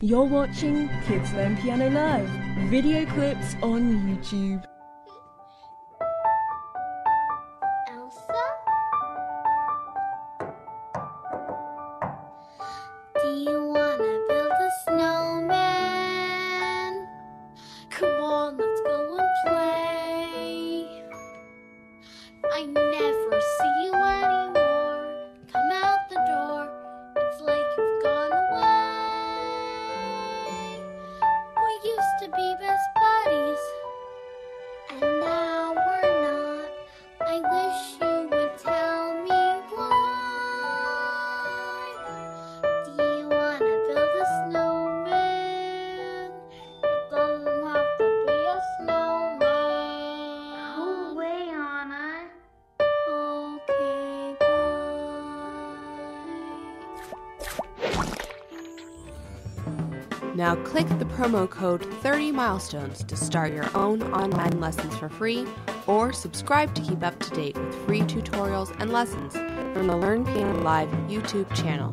You're watching Kids Learn Piano Live, video clips on YouTube. Elsa? Do you wanna build a snowman? Come on, let's go and play. I never see Now click the promo code 30milestones to start your own online lessons for free or subscribe to keep up to date with free tutorials and lessons from the Learn Piano Live YouTube channel.